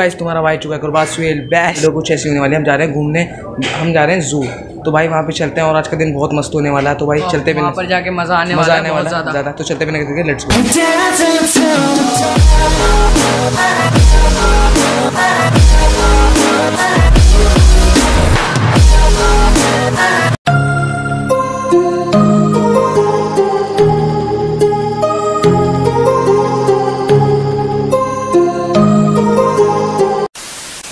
Guys तुम्हारा भाई चुका है गुरबाज सुहेल बैश लोग कुछ ऐसी होने वाली हम जा रहे हैं घूमने। हम जा रहे हैं जू तो भाई वहाँ पे चलते हैं और आज का दिन बहुत मस्त होने वाला है। तो भाई चलते भी वहाँ पर जाके मज़ा आने मज़ा वाला आने वाला है। ज़्यादा। ज़्यादा। तो चलते भी नहीं लेट्स गो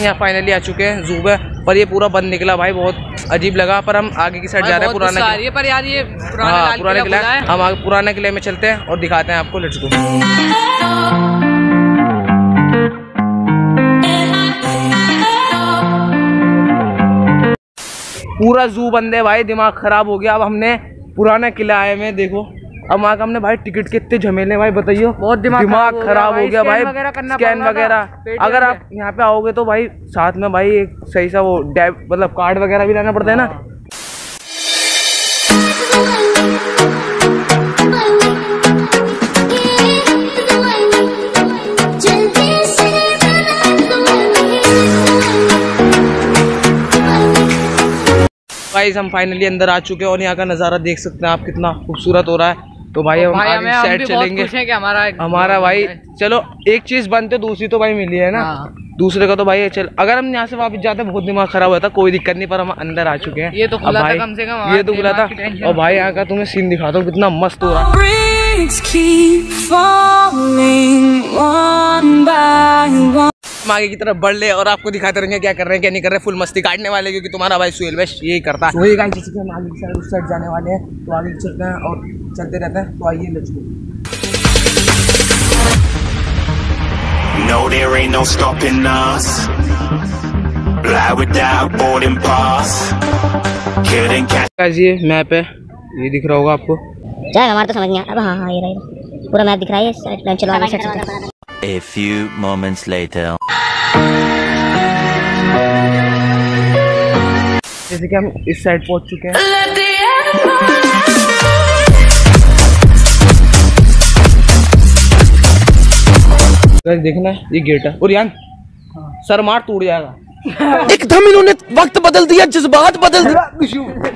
यहाँ फाइनली आ चुके हैं जू में पर ये पूरा बंद निकला भाई बहुत अजीब लगा पर हम आगे की साइड जा रहे हैं पुराना है पर यार ये पुराना हाँ पुराने किला किला है। हम आगे पुराने किले में चलते हैं और दिखाते हैं आपको लेट्स गो पूरा जू बंद है भाई दिमाग खराब हो गया अब हमने पुराना किला आए में देखो। अब वहाँ का हमने भाई टिकट कितने झमेले भाई बताइए बहुत दिमाग दिमाग खराब हो गया भाई स्कैन वगैरह अगर आप यहाँ पे आओगे तो भाई साथ में भाई एक सही सा वो डैब मतलब कार्ड वगैरह भी लाना पड़ता है ना। गाइस हम फाइनली अंदर आ चुके हैं और यहाँ का नज़ारा देख सकते हैं आप कितना खूबसूरत हो रहा है। तो भाई हम भाई हमें साइड चलेंगे। कि हमारा एक- हमारा भाई चलो एक चीज़ बनते दूसरी तो भाई मिली है ना? हाँ। दूसरे का तो भाई चल अगर हम यहाँ से वापस जाते बहुत दिमाग खराब होता कोई दिक्कत नहीं पर हम अंदर आ चुके हैं। ये तो खुला था भाई- कम से कम, ये तो खुला था। और भाई यहाँ का तुम्हें सीन दिखाता हूँ कितना मस्त हो रहा है। हम आगे की तरफ़ बढ़ ले और आपको दिखाते रहेंगे क्या कर रहे हैं क्या नहीं कर रहे फुल मस्ती काटने वाले क्योंकि तुम्हारा भाई सुहेल वैश यही करता है। वही गाइस जैसे कि हम आगे की साइड उस साइड जाने वाले हैं तो आगे चलते हैं और चलते रहते हैं। तो आइए let's go No, there ain't no stopping us. Fly without boarding pass. Couldn't catch. Guys ये मैप है ये दिख रहा होगा आपको। चल हमारा तो समझ नहीं आया अब हाँ हाँ ये रहेगा पूरा मैप दिख रहा है चलो आगे चलते हैं A few moments later. जैसे कि हम इस साइड पहुँच चुके हैं। गाइस देखना ये गेट है। और यान सर मार टूट जाएगा। एकदम इन्होंने वक्त बदल दिया जज्बात बदल दिया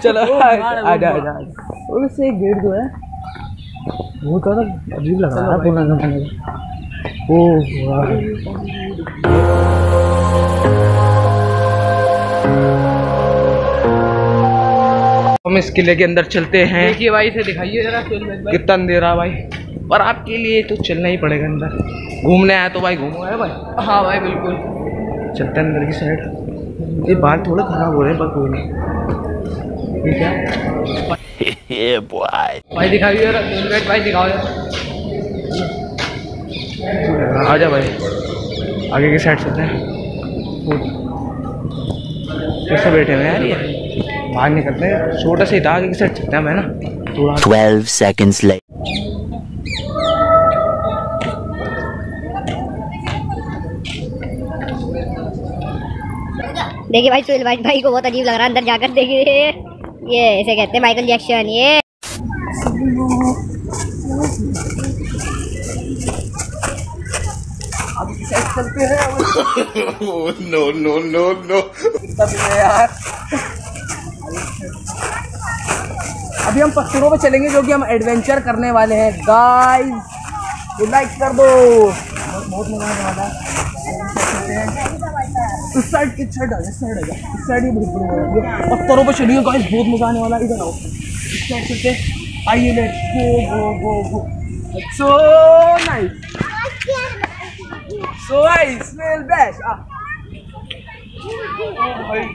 चलो आजा आजा और इससे गेट जो है वो तो अजीब लग रहा है हम इस किले के अंदर चलते हैं। देखिए भाई इसे दिखाइए जरा। कितना अंधेरा है भाई। पर आपके लिए तो चलना ही पड़ेगा अंदर। घूमने आया तो भाई घूमो है भाई? हाँ भाई बिल्कुल। चलते हैं अंदर की साइड ये बाल थोड़े खराब हो रहे हैं पर कोई नहीं। ठीक है? भाई दिखाइए भाई दिखाओ जरा आजा भाई। आगे की साइड चलते हैं। कैसे बैठे हुए यार ये बाहर निकलते हैं। छोटा सा ही था आगे की साइड चलते हैं मैं ना? थोड़ा 12 seconds later. देखिए भाई सुहेल भाई भाई को बहुत अजीब लग रहा है अंदर जाकर देखिए। ये इसे कहते हैं माइकल जैक्सन ये। Oh, no, no, no, no. यार। अभी हम पत्थरों पे चलेंगे जो कि हम एडवेंचर करने वाले हैं। गाइस लाइक कर दो। बहुत मज़ा आने वाला है। इस साइड इस साइड इस साइड इस साइड ही बहुत है। पत्थरों पे चलिए गाइस बहुत मज़ा आने वाला है। इधर आओ। इस साइड चलते हैं। आइए let's go go go go so nice so nice smell best आ भाई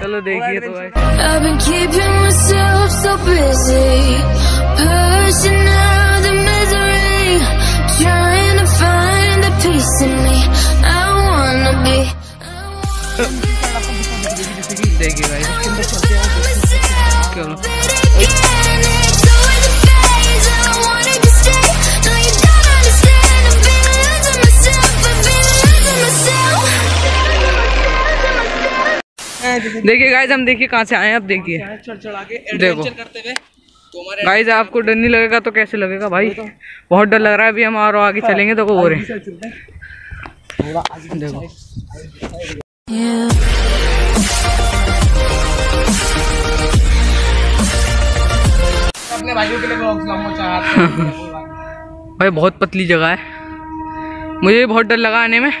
चलो देखिए तो भाई I've been keeping myself so busy, pushing out the misery, trying to find the peace in me. I wanna be. देखिए भाई Myself, चलो देखिए guys हम देखिए कहाँ से आए हैं अब देखिए। देखो। हुए। गाइस आपको डर नहीं लगेगा तो कैसे लगेगा भाई? बहुत डर लग रहा है अभी हम और आगे चलेंगे तो हो रहे देखो। अपने भाइयों के लिए ब्लॉग चलाऊँगा चाहते भाई बहुत पतली जगह है। मुझे भी बहुत डर लगा आने में।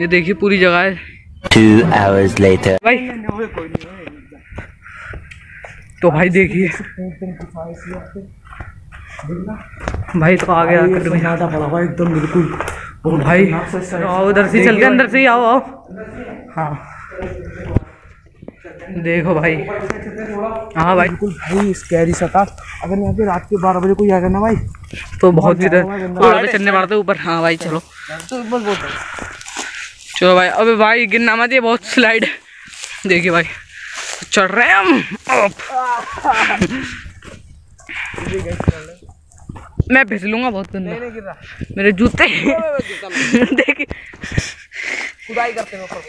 ये देखिए पूरी जगह है। Two hours later. भाई। तो भाई देखिए। भाई तो आ गया भी पड़ा हुआ एकदम बिल्कुल। ओ भाई आओ उधर से चल के अंदर से ही आओ आओ। हाँ। देखो भाई। हाँ भाई। बिल्कुल भाई स्कैरी सा था। अगर यहाँ पे रात के बारह बजे कोई आएगा ना भाई तो बहुत ही पे चढ़ने पड़ते ऊपर। हाँ भाई चलो। तो बस बहुत चलो भाई अबे भाई गिरना मत ये बहुत स्लाइड है। देखिए भाई चढ़ रहे हैं हम अप। मैं फिसलूँगा बहुत गंदा नहीं गिर रहा मेरे जूते। देखिए। खुदाई करते हैं ऊपर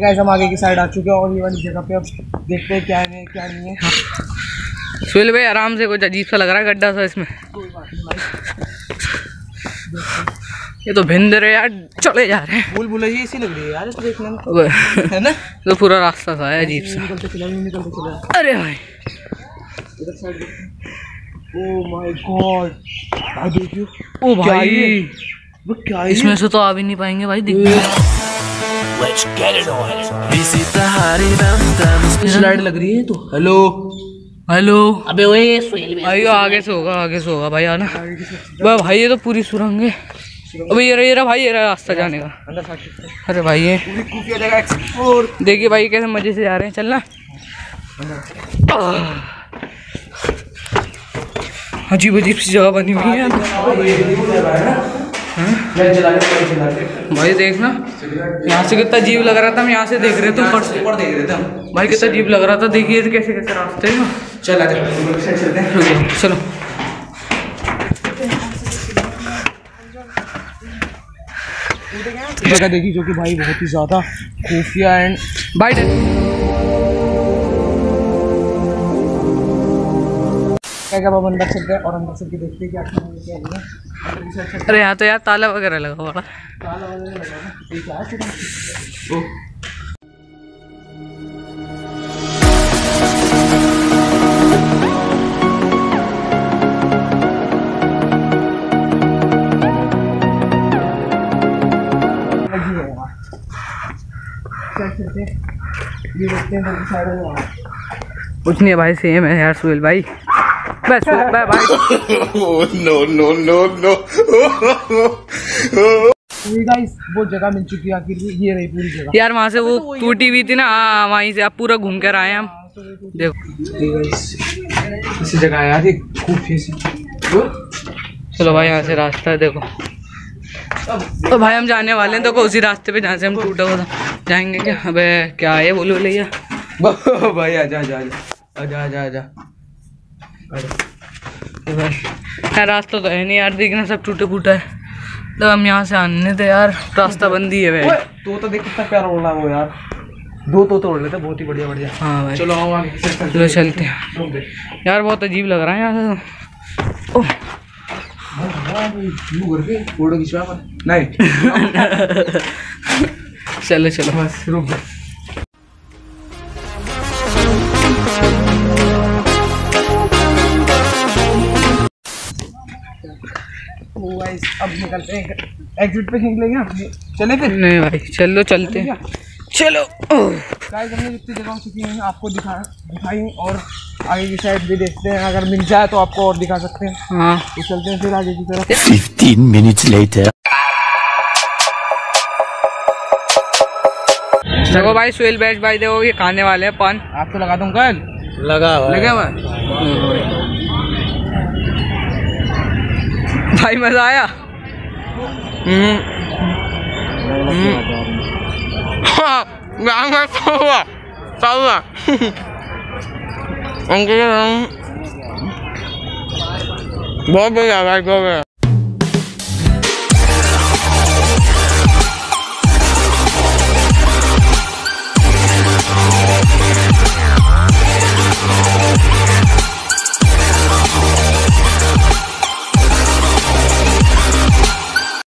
गाइस हम आगे की साइड आ चुके हैं और ये वाली जगह पे अब देखते हैं क्या है क्या नहीं है। सुहेल भाई आराम से कुछ अजीब सा लग रहा है गड्ढा सा इसमें। ये तो भिंदर है यार चले जा रहे हैं। भूल भुलैया इसी लग रही है यार इसको देखने में। है ना? तो पूरा रास्ता था अजीब सा। निकलते चला निकलते चला। अरे भाई। ओ माय गॉड भाई देखियो ओ भाई। वो क्या है इसमें से तो आ भी नहीं पाएँगे भाई दिख स्लाइड लग रही है तो। Hello hello. अबे ओए भाई आगे से होगा आगे से होगा भाई आना। भाई ये तो पूरी सुरंग है। अबे ये रहा भाई ये रहा रास्ता जाने का। अरे भाई ये। देखिए भाई कैसे मज़े से जा रहे हैं चलना। अजीब अजीब सी जगह बनी हुई है। भाई देखना यहाँ से कितना अजीब लग रहा था हम यहाँ से देख रहे थे ऊपर से। ऊपर देख रहे थे भाई कितना अजीब लग रहा था देखिए कैसे कैसे रास्ते हैं। चल हैं। चलो। जगह देखी जो कि भाई बहुत ही ज़्यादा खुफिया एंड भाई क्या क्या अंदर चलते हैं और अंदर चल के देखते हैं क्या है अरे यहाँ तो यार ताला वगैरह लगा हुआ ताला वगैरह लगा है कुछ नहीं भाई सेम है यार सुहेल भाई। बस सुहेल भाई भाई Oh, no, no, no, no. तो ये गाइस वो जगह मिल चुकी है आखिर ये रही पूरी जगह। यार वहाँ से वो टूटी हुई थी ना हाँ वहीं से आप पूरा घूम कर आए हम। देखो। इसी जगह है यार ये खूफिया चलो भाई यहाँ से रास्ता देखो। तो भाई हम जाने वाले हैं देखो उसी रास्ते पे जहाँ से हम टूटा हुआ था। जाएँगे क्या? अबे क्या है बोलो भैया भाई आजा आजा आजा। आजा आजा तो भाई यार रास्ता तो है नहीं यार देखना सब टूटे फूटा है। तो हम यहाँ से आने थे यार रास्ता बंद ही है भाई तो तो देख कितना प्यारा उड़ रहा है वो यार। दो तो तोड़ लेते बहुत ही बढ़िया बढ़िया। हाँ भाई। चलो आओ आगे चलो चलते हैं। यार बहुत अजीब लग रहा है यहाँ से ओह चलो चलो बस रुक अब निकलते हैं एग्जिट पे निकलेंगे हम चले। फिर नहीं भाई चलो चलते हैं चलो। गाइस हमने जितनी जगह चुकी हैं आपको दिखा दिखाई और आगे की साइड भी देखते हैं। अगर मिल जाए तो आपको और दिखा सकते हैं। हाँ। तो चलते हैं फिर आगे की तरफ़. देखो भाई सुहेल बैच भाई देखो ये खाने वाले हैं पान। आपको लगा दूँ कल? लगा लगे हुआ भाई मज़ा आया? हम्म। हाँ, गाँव में क्या हुआ क्या हुआ अंकल बहुत बढ़िया भाई बहुत बढ़िया